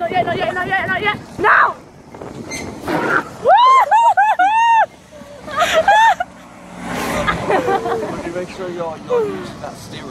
Not yet, not yet, not yet, not yet. Now! Would you make sure you're, not using that steering?